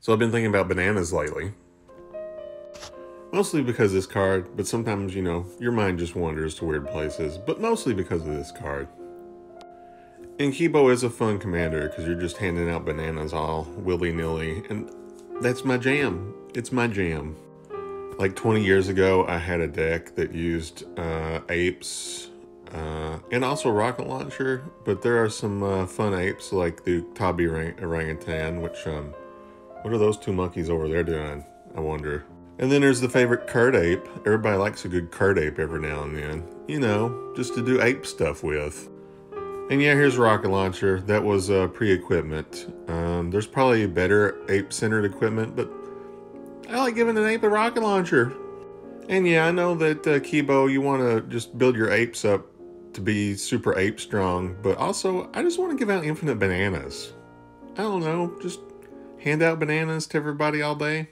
So I've been thinking about bananas lately. Mostly because of this card, but sometimes, you know, your mind just wanders to weird places, but mostly because of this card. And Kibo is a fun commander because you're just handing out bananas all willy nilly, and that's my jam. It's my jam. Like 20 years ago, I had a deck that used uh, apes uh, and also rocket launcher, but there are some uh, fun apes like the Tabi orangutan, which, um, what are those two monkeys over there doing? I wonder. And then there's the favorite Kird ape. Everybody likes a good Kird ape every now and then. You know, just to do ape stuff with. And yeah, here's a rocket launcher. That was uh, pre-equipment. Um, there's probably better ape-centered equipment, but I like giving an ape a rocket launcher. And yeah, I know that uh, Kibo, you want to just build your apes up to be super ape strong, but also I just want to give out infinite bananas. I don't know, just hand out bananas to everybody all day.